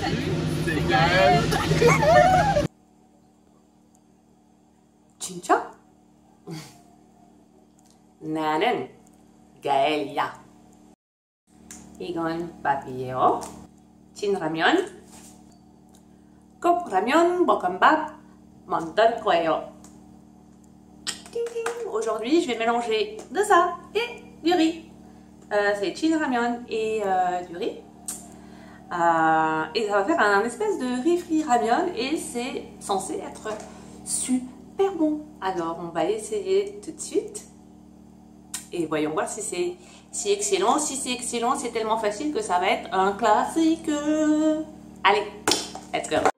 Salut, c'est Gaël. 진짜? 나는 가엘이야. 이건 밥이에요. 진라면. 꼭 라면 볶음밥 만들 거예요. Ting, ting. Aujourd'hui, je vais mélanger de ça et du riz. Euh, c'est chin ramen et euh, du riz. Euh, et ça va faire un, espèce de frit ramen et c'est censé être super bon. Alors, on va essayer tout de suite. Et voyons voir si c'est si excellent. Si c'est excellent, c'est tellement facile que ça va être un classique. Allez, let's go.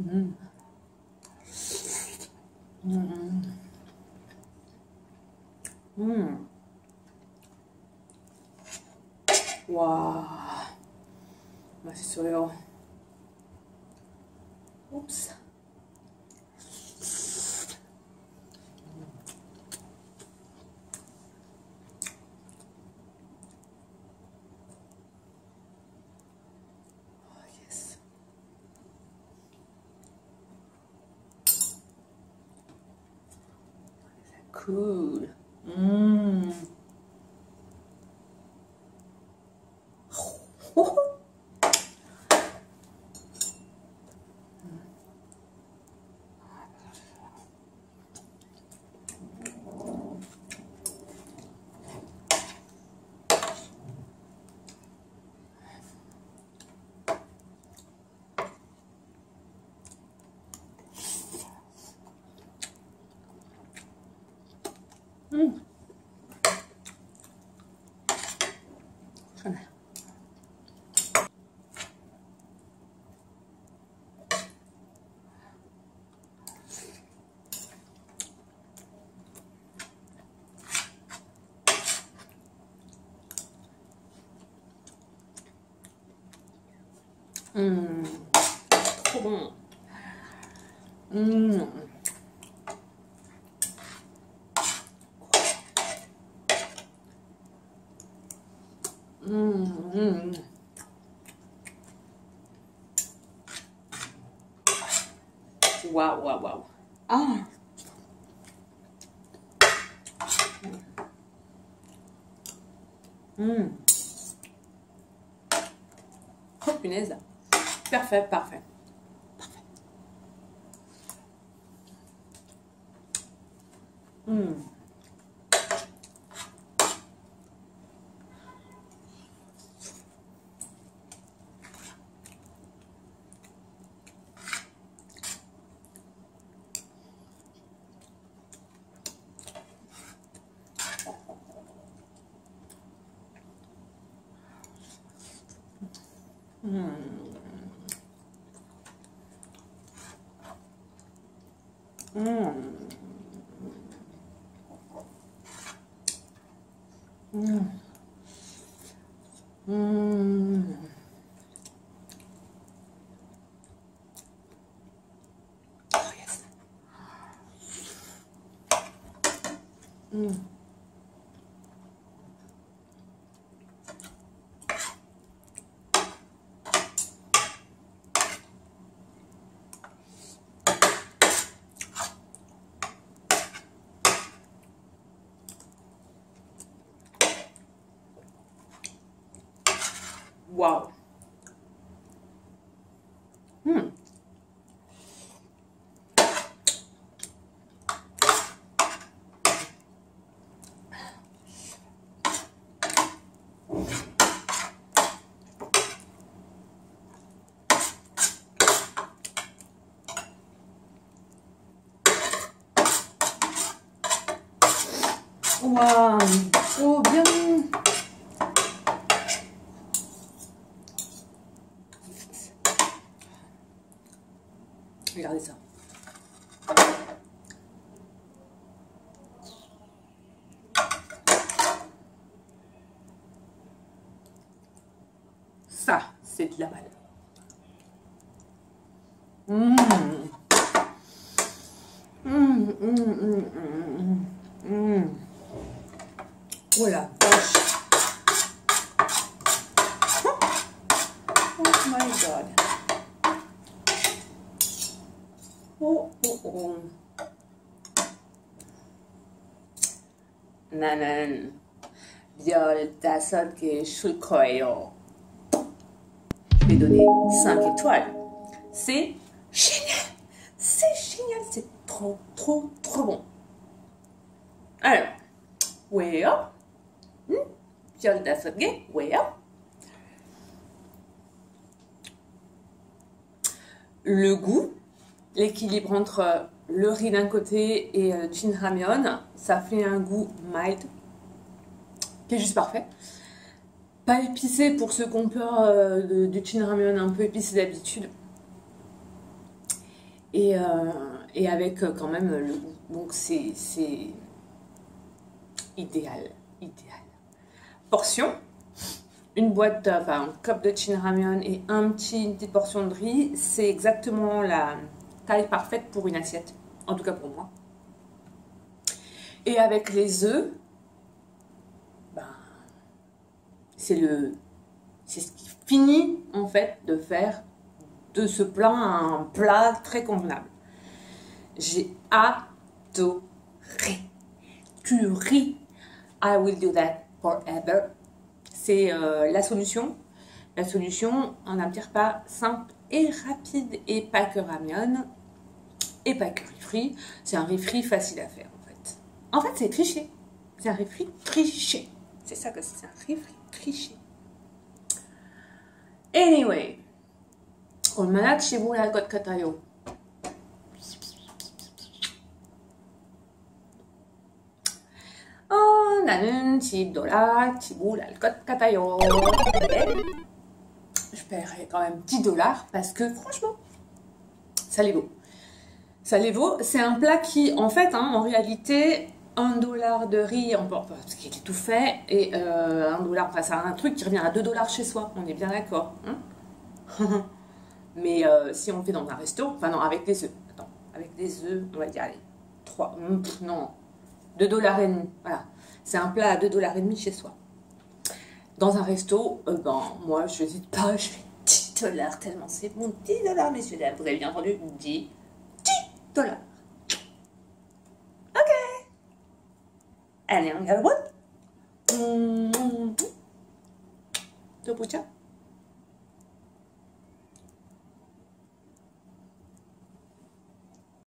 음. 음. 음. 와. 맛있어요. Cool. Mmm. 음. 시원해요. 음. Mmh. Mmh. Waouh, waouh, waouh. Ah. Mmh. Oh punaise. Parfait, parfait. Parfait. Mmh. Mmh. Mmh. Mmh. Oh yes. Mmh. Wow. igual. Regardez ça. Ça, c'est de la balle. Mmh. Mmh, mmh, mmh, mmh, mmh. Oh la vache. Oh my god. Oh, oh, oh. 나는 열다섯 줄 거예요. Je vais donner 5 étoiles. C'est génial. C'est génial. C'est trop, trop, trop bon. Alors, 왜요? 응? 열다섯 개? 왜요? Le goût l'équilibre entre le riz d'un côté et le chin ramyeon, ça fait un goût mild qui est juste parfait. Pas épicé pour ceux qu'on peur euh, du chin ramyeon un peu épicé d'habitude. Et, euh, avec quand même le goût. Donc c'est idéal, idéal. Portion, une boîte, enfin un cup de chin ramyeon et un petit, une petite portion de riz, c'est exactement la taille parfaite pour une assiette, en tout cas pour moi. Et avec les œufs, ben, c'est le, c'est ce qui finit en fait de faire de ce plat un plat très convenable. J'ai adoré. Tu ris. I will do that forever. C'est euh, la solution. La solution en un petit repas simple et rapide et pas que ramyeon et pas que riz frit. C'est un riz frit facile à faire en fait. En fait, c'est triché. C'est un riz frit triché. C'est ça que c'est, un riz frit triché. Anyway. 얼마나 지불할 것 같아요? 어, 나는 집돌아 지불할 것 같아요. Je paierai quand même 10 dollars parce que franchement, ça les vaut. Ça les vaut. C'est un plat qui, en fait, hein, en réalité, 1 dollar de riz, parce qu'il est tout fait, et euh, 1 dollar, enfin, c'est un truc qui revient à 2 dollars chez soi. On est bien d'accord. Hein Mais euh, si on le fait dans un resto, enfin non, avec des œufs. Attends, avec des œufs, on va dire, allez, 3, non, 2 dollars et demi. Voilà, c'est un plat à 2 dollars et demi chez soi. Dans un resto, euh, ben, moi, je n'hésite pas, je fais 10 dollars tellement c'est bon, 10 dollars, messieurs, dames. Vous avez bien entendu 10, 10 dollars. Ok. Allez, on got one. Mm -hmm.